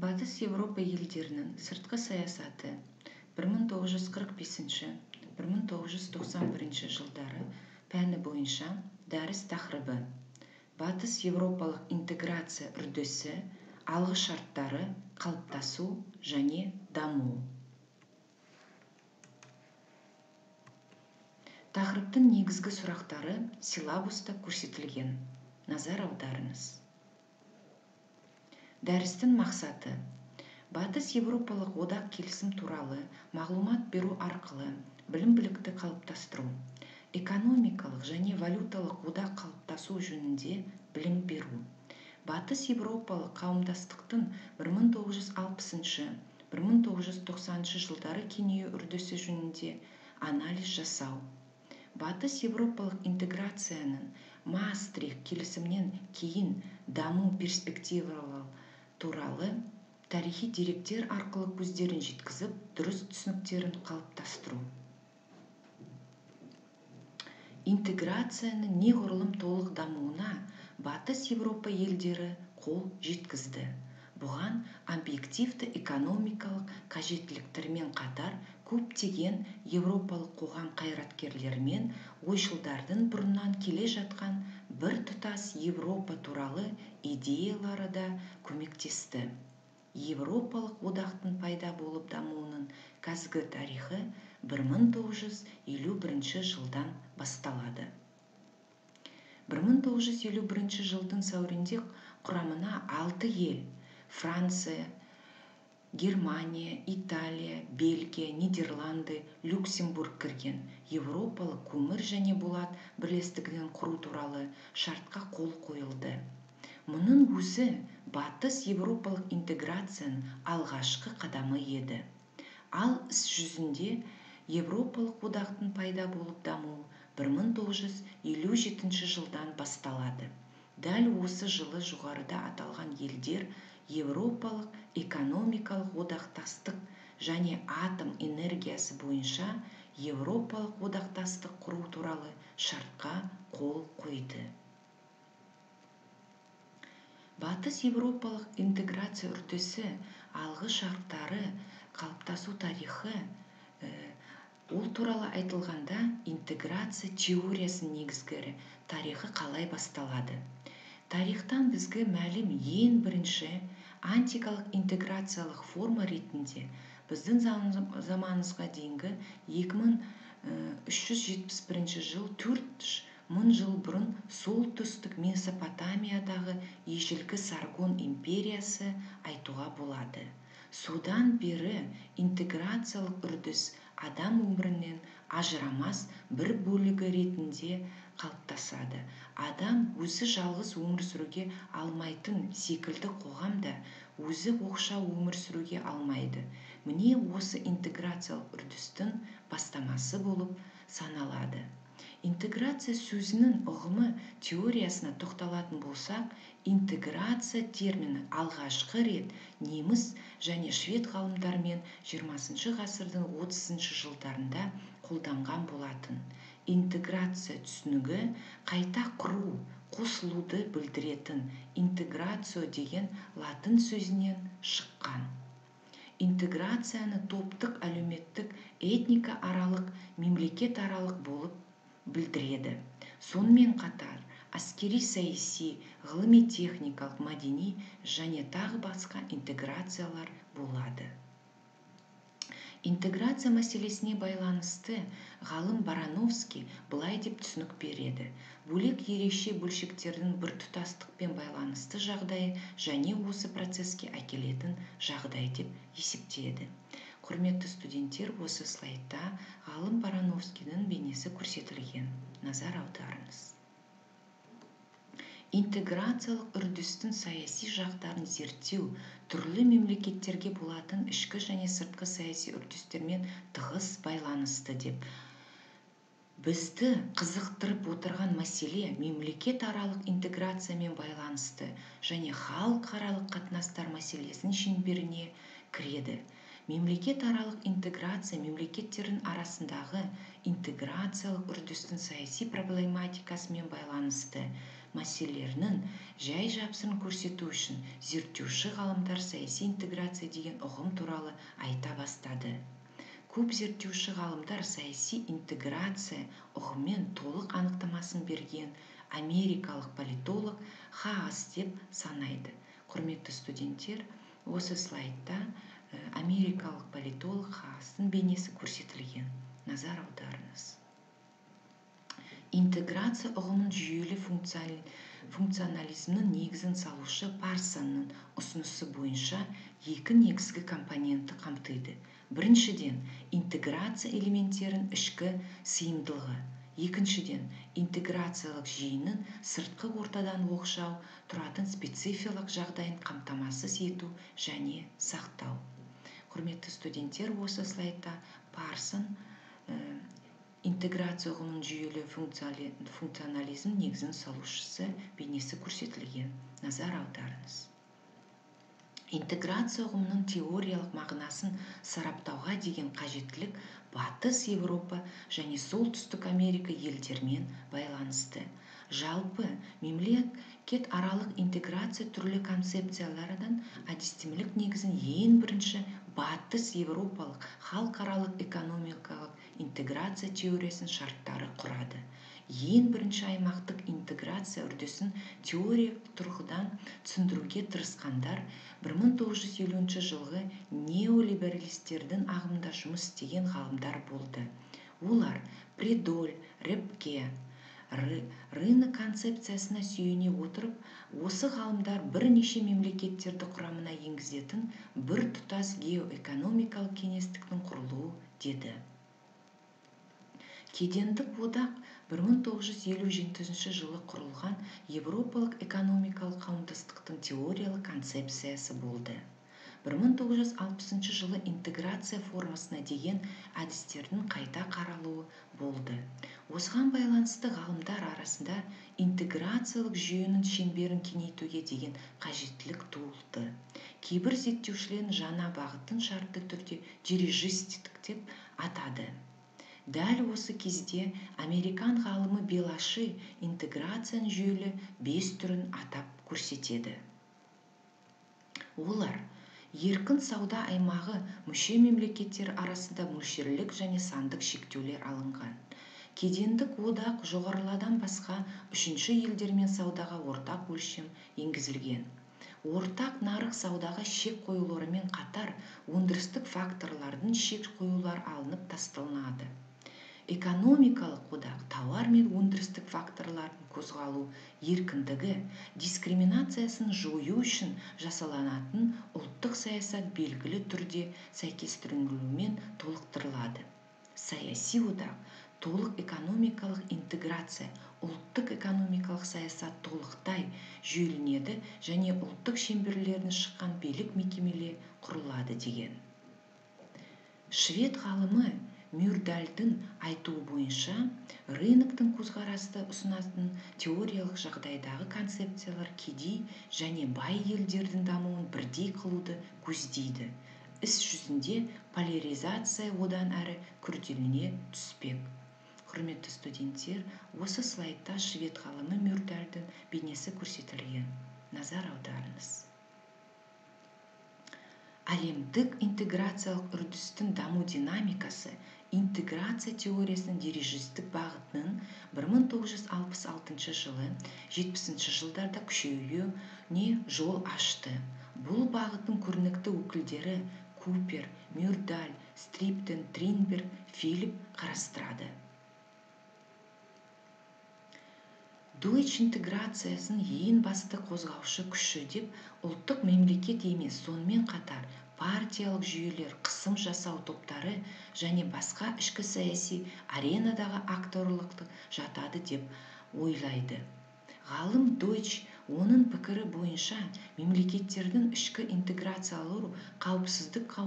батыс еуропа елдерінің сыртқы саясаты 1945-1991 жылдары пәні бойынша дәріс тақырыбы. Батыс еуропалық интеграция үрдісі алғышарттары қалыптасу және даму. Тақырыптың негізгі сұрақтары силлабуста көрсетілген. Назар аударыңыз. Дәрістің мақсаты батыс еуропалық одақ келісім туралы мағлұмат беру арқылы білім білікті қалыптастыру экономикалық және валюталық одақ қалыптасу жөнінде білім беру. Батыс еуропалық қауымдастықтың 1960-1990 жылдары кеңею үрдісі жөнінде анализ жасау. Батыс еуропалық интеграцияның маастрихт келісімінен кейін даму перспективалары туралы тарихи деректер арқылы көздерін жеткізіп дұрыс түсініктерін қалыптастыру. Интеграцияның неғұрлым толық дамуына батыс еуропа елдері қол жеткізді. Бұған объективті экономикалық қажеттіліктермен қатар көптеген еуропалық қоғам қайраткерлері мен ойшылдардың бұрыннан келе жатқан біртұтас еуропа туралы идеялары да көмектесті. Еуропалық одақтың пайда болып дамуының қазіргі тарихы 1951 жылдан басталады. 1951 жылдың сәуірінде құрамына алты ел франция германия италия бельгия нидерланды люксембург кірген. Еуропалық көмір және болат бірлестігін құру туралы шартқа қол қойылды. Мұның өзі батыс еуропалық интеграцияның алғашқы қадамы еді. Ал іс жүзінде еуропалық одақтың пайда болып дамуы 1957 жылдан басталады. Дәл осы жылы жоғарыда аталған елдер еуропалық экономикалық одақтастық және атом энергиясы бойынша еуропалық одақтастық құру туралы шартқа қол қойды. Батыс еуропалық интеграция үрдісі алғы шарттары қалыптасу тарихы э, ол туралы айтылғанда интеграция теориясының негізгі тарихы қалай басталады? Тарихтан бізге мәлім ең бірінші антикалық интеграциялық форма ретінде біздің заманымызға дейінгі 2371 жыл төрт мың жыл бұрын солтүстік месопотамиядағы ежелгі саргон империясы айтуға болады. Содан бері интеграциялық үрдіс адам өмірінен ажырамас бір бөлігі ретінде қалыптасады. Адам өзі жалғыз өмір сүруге алмайтын секілді қоғамда өзі оқшау өмір сүруге алмайды. Міне осы интеграциялық үрдістің бастамасы болып саналады. Интеграция сөзінің ұғымы теориясына тоқталатын болсақ интеграция термині алғашқы рет неміс және швед ғалымдарымен 20 ғасырдың 30 жылдарында қолданған болатын. Интеграция түсінігі қайта құру қосылуды білдіретін интеграцио деген латын сөзінен шыққан. Интеграцияны топтық әлеуметтік этника аралық мемлекет аралық болып білдіреді. Сонымен қатар әскери саяси ғылыми техникалық мәдени және тағы басқа интеграциялар болады. Интеграция мәселесіне байланысты ғалым барановский былай деп түсінік береді. Бөлек ерекше бөлшектердің біртұтастықпен байланысты жағдайы және осы процеске әкелетін жағдай деп есептеді құрметті студенттер осы слайдта ғалым барановскийдің бейнесі көрсетілген. Назар аударыңыз. Интеграциялық үрдістің саяси жақтарын зерттеу түрлі мемлекеттерге болатын ішкі және сыртқы саяси үрдістермен тығыз байланысты деп бізді қызықтырып отырған мәселе мемлекет аралық интеграциямен байланысты және халықаралық қатынастар мәселесінің шеңберіне кіреді. Мемлекет аралық интеграция мемлекеттердің арасындағы интеграциялық үрдістің саяси проблематикасымен байланысты мәселелерінің жай жапсырын көрсету үшін зерттеуші ғалымдар саяси интеграция деген ұғым туралы айта бастады. Көп зерттеуші ғалымдар саяси интеграция ұғыммен толық анықтамасын берген америкалық политолог хаас деп санайды. Құрметті студенттер осы слайдта америкалық политолог хаастың бейнесі көрсетілген. Назар аударыңыз. Интеграция ұғымын жүйелі функционализмнің негізін салушы парсонның ұсынысы бойынша екі негізгі компонентті қамтиды. Біріншіден интеграция элементтерін ішкі сыйымдылығы. Екіншіден интеграциялық жүйенің сыртқы ортадан оқшау тұратын специфиялық жағдайын қамтамасыз ету және сақтау. Құрметті студенттер осы слайдта парсон ә, интеграция ұғымының жүйелі функционализм негізін салушысы бейнесі көрсетілген. Назар аударыңыз. Интеграция ұғымының теориялық мағынасын сараптауға деген қажеттілік батыс еуропа және солтүстік америка елдерімен байланысты. Жалпы мемлекет аралық интеграция түрлі концепциялардан әдістемелік негізін ең бірінші батыс еуропалық халықаралық экономикалық интеграция теориясының шарттары құрады. Ең бірінші аймақтық интеграция үрдісін теориялық тұрғыдан түсіндіруге тырысқандар 1950 жылғы неолибералистердің ағымында жұмыс істеген ғалымдар болды. Олар придоль репке рынок концепциясына сүйене отырып осы ғалымдар бірнеше мемлекеттерді құрамына енгізетін бір тұтас геоэкономикалық кеңістіктің құрылуы деді. Кедендік одақ 1957 жылы құрылған еуропалық экономикалық қауымдастықтың теориялық концепциясы болды. 1960 жылы интеграция формасына деген әдістердің қайта қаралуы болды. Осыған байланысты ғалымдар арасында интеграциялық жүйенің шеңберін кеңейтуге деген қажеттілік туылды. Кейбір зерттеушілер жаңа бағытын шартты түрде дирижистік деп атады. Дәл осы кезде американ ғалымы белаши интеграцияның жүйелі бес түрін атап көрсетеді. Олар еркін сауда аймағы мүше мемлекеттер арасында мөлшерлік және сандық шектеулер алынған. Кедендік одақ жоғарыладан басқа үшінші елдермен саудаға ортақ өлшем енгізілген. Ортақ нарық саудаға шек қоюларымен қатар өндірістік факторлардың шек қоюлар алынып тасталынады. Экономикалық одақ тауар мен өндірістік факторлардың қозғалу еркіндігі дискриминациясын жою үшін жасаланатын ұлттық саясат белгілі түрде сәйкестендірілумен толықтырылады. Саяси одақ толық экономикалық интеграция ұлттық экономикалық саясат толықтай жүйеленеді және ұлттық шеңберлерден шыққан билік мекемелер құрылады деген. Швед ғалымы мюрдальдың айтуы бойынша рыноктың көзқарасты ұсынатын теориялық жағдайдағы концепциялар кедей және бай елдердің дамуын бірдей қылуды көздейді. Іс жүзінде поляризация одан әрі күрделене түспек. Құрметті студенттер осы слайдта швед ғалымы мюрдальдың бейнесі көрсетілген. Назар аударыңыз. Әлемдік интеграциялық үрдістің даму динамикасы интеграция теориясының дирижистік бағытының 1966 жылы 70 жылдарда күшеюіне жол ашты. Бұл бағыттың көрнекті өкілдері купер мюрдаль стриптен тринберг филипп қарастырады. Дойч интеграциясының ең басты қозғаушы күші деп ұлттық мемлекет емес сонымен қатар партиялық жүйелер қысым жасау топтары және басқа ішкі саяси аренадағы акторлықты жатады деп ойлайды. Ғалым дойч оның пікірі бойынша мемлекеттердің ішкі интеграциялау қауіпсіздік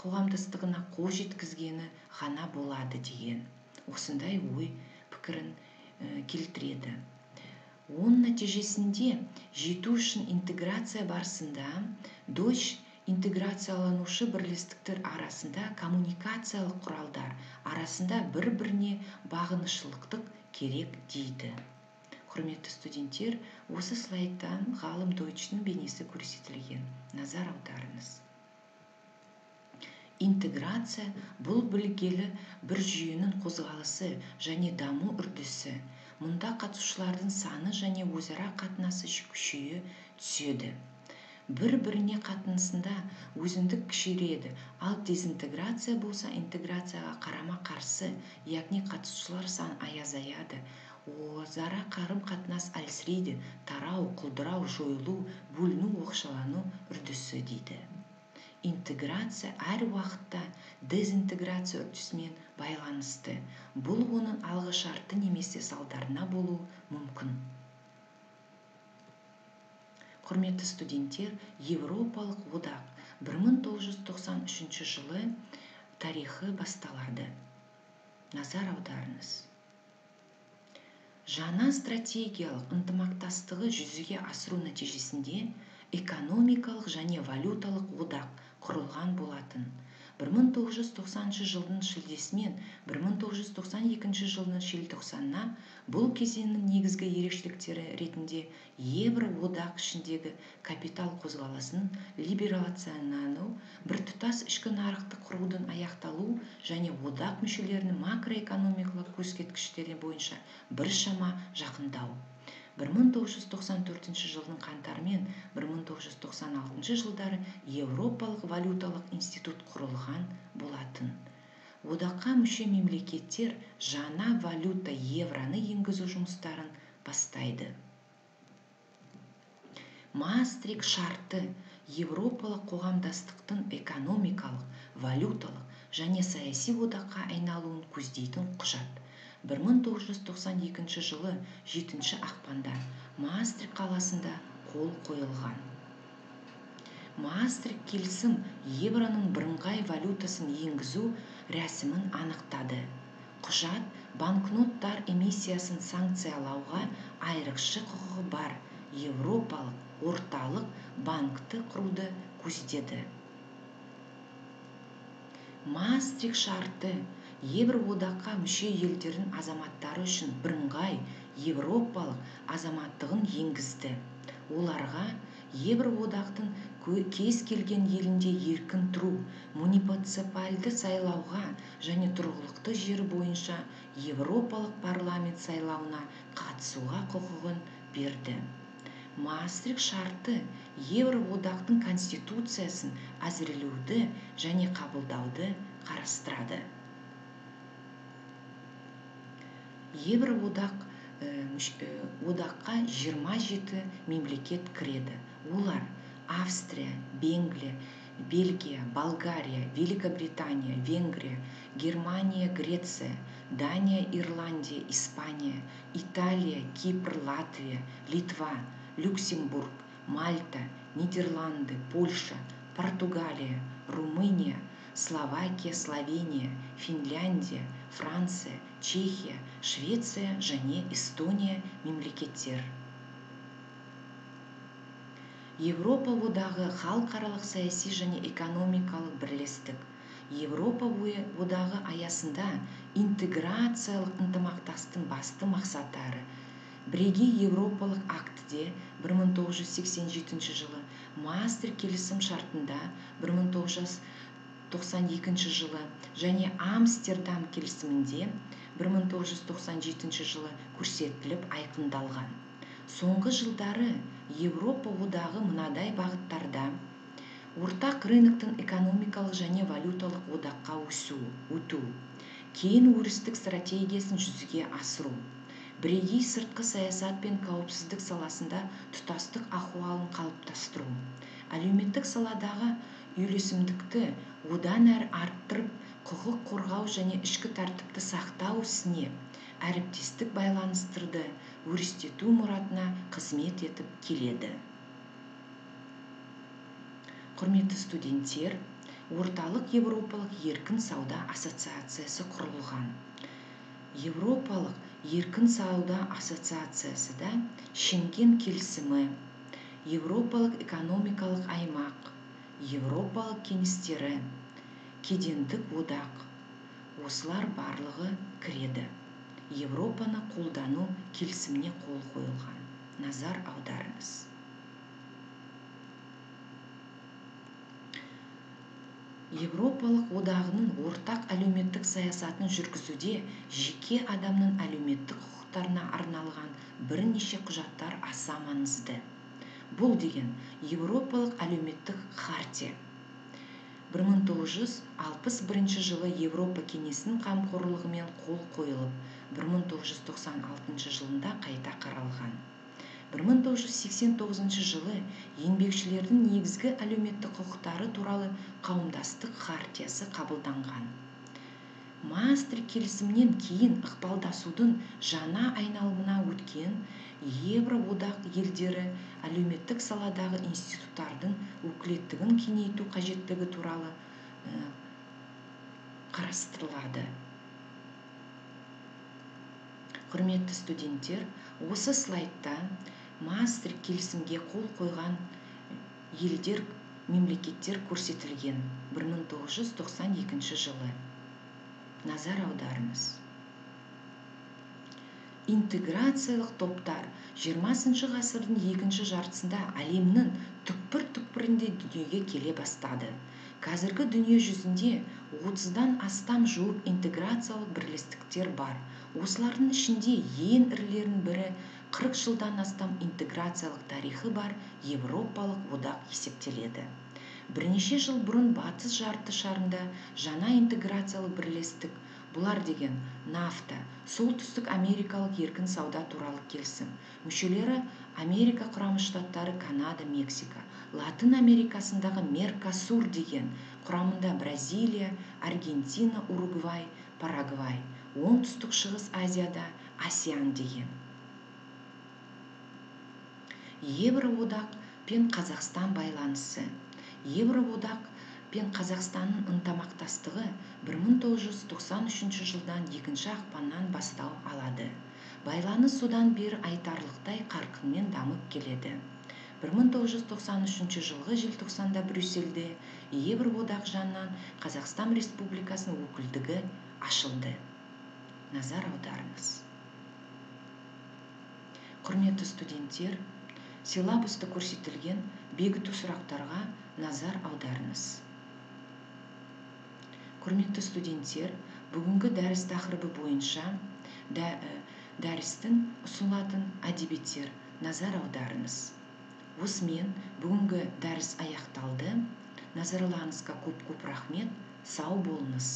қоғамдастығына қол жеткізгені ғана болады деген осындай ой пікірін келтіреді. Оның нәтижесінде жету үшін интеграция барысында дойч интеграцияланушы бірлестіктер арасында коммуникациялық құралдар арасында бір біріне бағынышылықтық керек дейді. Құрметті студенттер осы слайдта ғалым дойчтың бейнесі көрсетілген. Назар аударыңыз. Интеграция бұл білгелі бір жүйенің қозғалысы және даму үрдісі. Мұнда қатысушылардың саны және өзара қатынасы күшейе түседі. Бір біріне қатынасында өзіндік кішіреді ал дезинтеграция болса интеграцияға қарама қарсы яғни қатысушылар саны аязаяды. Өзара қарым қатынас әлсірейді. Тарау құлдырау жойылу бөліну оқшалану үрдісі дейді. Интеграция әр уақытта дезинтеграция үрдісімен байланысты. Бұл оның алғышарты немесе салдарына болуы мүмкін. Құрметті студенттер еуропалық одақ 1993 жылы тарихы басталады. Назар аударыңыз. Жаңа стратегиялық ынтымақтастығы жүзеге асыру нәтижесінде экономикалық және валюталық одақ құрылған болатын. 1990 жылдың шілдесімен 1992 жылдың желтоқсанына бұл кезеңнің негізгі ерекшеліктері ретінде одақ ішіндегі капитал қозғалысының либерализациялану біртұтас ішкі нарықты құрудың аяқталу және одақ мүшелерінің макроэкономикалық көрсеткіштері бойынша біршама жақындау. 1994 жылдың қаңтары мен 1996 жылдары еуропалық валюталық институт құрылған болатын. Одаққа мүше мемлекеттер жаңа валюта евроны енгізу жұмыстарын бастайды. Маастрик шарты еуропалық қоғамдастықтың экономикалық валюталық және саяси одаққа айналуын көздейтін құжат. 1992 жылы 7 ақпанда маастрик қаласында қол қойылған. Маастрик келісім евроның бірыңғай валютасын енгізу рәсімін анықтады. Құжат банкноттар эмиссиясын санкциялауға айрықша құқығы бар еуропалық орталық банкті құруды көздеді. Маастрик шарты евроодаққа мүше елдердің азаматтары үшін бірыңғай еуропалық азаматтығын енгізді. Оларға евроодақтың кез келген елінде еркін тұру муниципальды сайлауға және тұрғылықты жері бойынша еуропалық парламент сайлауына қатысуға құқығын берді. Маастрих шарты евроодақтың конституциясын әзірлеуді және қабылдауды қарастырады. Евроодақ одаққа 27 мемлекет кіреді. Олар австрия бенглия бельгия болгария великобритания венгрия германия греция дания ирландия испания италия кипр латвия литва люксембург мальта нидерланды польша португалия румыния словакия словения финляндия франция чехия швеция және эстония мемлекеттер. Еуропа одағы халықаралық саяси және экономикалық бірлестік. Еуропа одағы аясында интеграциялық ынтымақтастың басты мақсаттары. Бірегей еуропалық актіде 1987 жылы маастрих келісім шартында 1900 1992 жылы және амстердам келісімінде 1997 жылы көрсетіліп айқындалған. Соңғы жылдары еуропа одағы мынадай бағыттарда ортақ рыноктың экономикалық және валюталық одаққа өсу өту кейін өрістік стратегиясын жүзеге асыру бірегей сыртқы саясат пен қауіпсіздік саласында тұтастық ахуалын қалыптастыру әлеуметтік саладағы үйлесімдікті одан әрі арттырып құқық қорғау және ішкі тәртіпті сақтау ісіне әріптестік байланыстырды өрістету мұратына қызмет етіп келеді. Құрметті студенттер орталық еуропалық еркін сауда ассоциациясы құрылған. Еуропалық еркін сауда ассоциациясы да шенген келісімі еуропалық экономикалық аймақ еуропалық кеңістері кедендік одақ осылар барлығы кіреді. Еуропаны қолдану келісіміне қол қойылған. Назар аударыңыз. Еуропалық одағының ортақ әлеуметтік саясатын жүргізуде жеке адамның әлеуметтік құқықтарына арналған бірнеше құжаттар аса маңызды. Бұл деген еуропалық әлеуметтік хартия. 1961 жылы еуропа кеңесінің қамқорлығымен қол қойылып 1996 жылында қайта қаралған. 1989 жылы еңбекшілердің негізгі әлеуметтік құқықтары туралы қауымдастық хартиясы қабылданған. Маастрихт келісімінен кейін ықпалдасудың жаңа айналымына өткен евроодақ елдері әлеуметтік саладағы институттардың өкілеттігін кеңейту қажеттігі туралы қарастырылады. Құрметті студенттер осы слайдта маастрихт келісімге қол қойған елдер мемлекеттер көрсетілген 1992 жылы. Назар аударыңыз. Интеграциялық топтар 20 ғасырдың екінші жартысында әлемнің түкпір-түкпірінде дүниеге келе бастады. Қазіргі дүние жүзінде 30-дан астам жуық интеграциялық бірлестіктер бар. Осылардың ішінде ең ірілерінің бірі 40 жылдан астам интеграциялық тарихы бар еуропалық одақ есептеледі. Бірнеше жыл бұрын батыс жарты шарында жаңа интеграциялық бірлестік бұлар деген нафта солтүстік америкалық еркін сауда туралы келісім. Мүшелері америка құрама штаттары канада мексика латын америкасындағы меркосур деген құрамында бразилия аргентина уругвай парагвай оңтүстік шығыс азияда асиан деген. Евроодақ пен қазақстан байланысы. Евроодақ пен қазақстанның ынтымақтастығы 1993 жылдан екінші ақпаннан бастау алады. Байланыс содан бері айтарлықтай қарқынмен дамып келеді. 1993 жылғы желтоқсанда брюссельде евроодақ жанынан қазақстан республикасының өкілдігі ашылды. Назар аударыңыз. Құрметті студенттер силлабуста көрсетілген бекіту сұрақтарға назар аударыңыз. Құрметті студенттер бүгінгі дәріс тақырыбы бойынша дә, дәрістің ұсынылатын әдебиеттер назар аударыңыз. Осымен бүгінгі дәріс аяқталды. Назарларыңызға көп көп рахмет. Сау болыңыз.